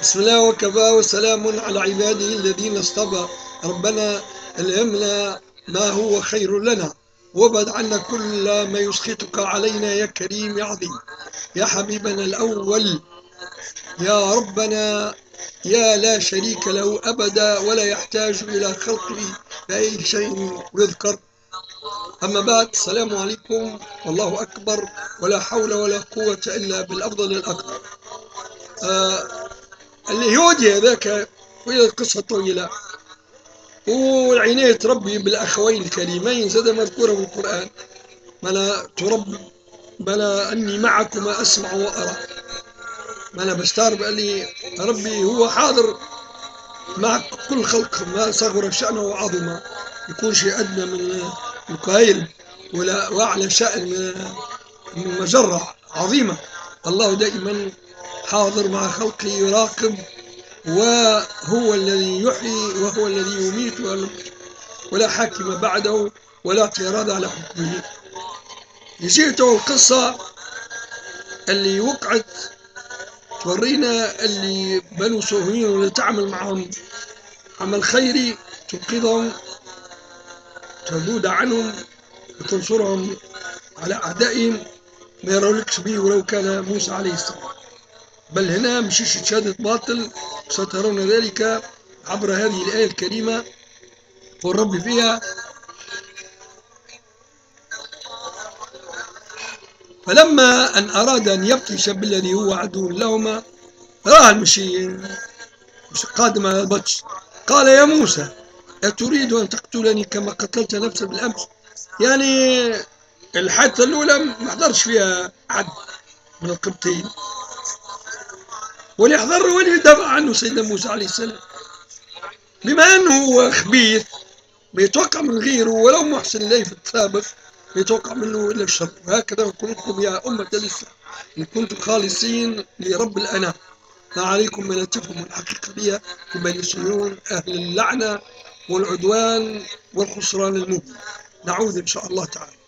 بسم الله وكفى وسلام على عباده الذين اصطفى. ربنا الهمنا ما هو خير لنا وابعد عنا كل ما يسخطك علينا يا كريم يا عظيم. يا حبيبنا الأول يا ربنا يا لا شريك له أبدا ولا يحتاج إلى خلقه بأي شيء يذكر. أما بعد السلام عليكم والله أكبر ولا حول ولا قوة إلا بالأفضل الأكبر. آه اليهودي هذاك وهي قصة طويلة والعناية ربي بالأخوين الكريمين زاد مذكورة في القرآن. بلا ترب بلا أني معكما أسمع وأرى. ما أنا بستغرب قال لي ربي هو حاضر مع كل خلق ما صغر شأنه وعظم يكون شيء أدنى من القايل ولا وأعلى شأن من مجرة عظيمة. الله دائما حاضر مع خلقه يراقب وهو الذي يحيي وهو الذي يميت ولا حاكم بعده ولا اعتراض على حكمه. جئته القصة اللي وقعت تورينا اللي بنو صهيون اللي تعمل معهم. عمل خيري تنقذهم تذود عنهم وتنصرهم على أعدائهم ما يرولكش به ولو كان موسى عليه السلام. بل هنا مشيش شهادة باطل سترون ذلك عبر هذه الآية الكريمة والرب فيها. فلما أن أراد أن يبطش بالذي هو عدو لهما راه المشي مش قادم على البطش. قال يا موسى أتريد أن تقتلني كما قتلت نفسا بالأمس؟ يعني الحادثة الأولى ما حضرش فيها حد من القبطيين وليحذر وليدافع عنه سيدنا موسى عليه السلام. بما أنه هو خبيث بيتوقع من غيره ولو محسن إليه في السابق يتوقع منه إلا الشر. هكذا نقول لكم يا أمة الإسلام إن كنتم خالصين لرب الأنام. ما عليكم من تفهموا الحقيقة بها تبلسون أهل اللعنة والعدوان والخسران المبين. نعود إن شاء الله تعالى.